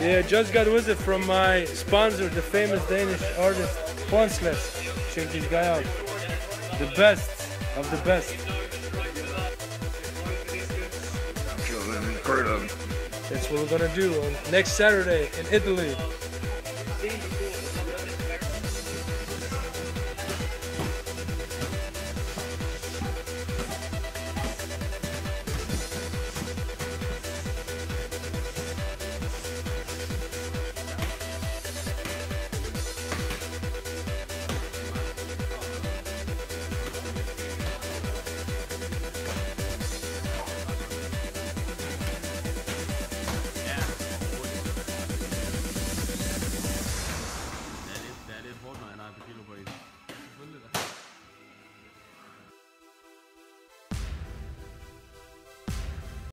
Yeah, just got a visit from my sponsor, the famous Danish artist Hornsleth. Check this guy out. The best of the best. That's what we're gonna do on next Saturday in Italy.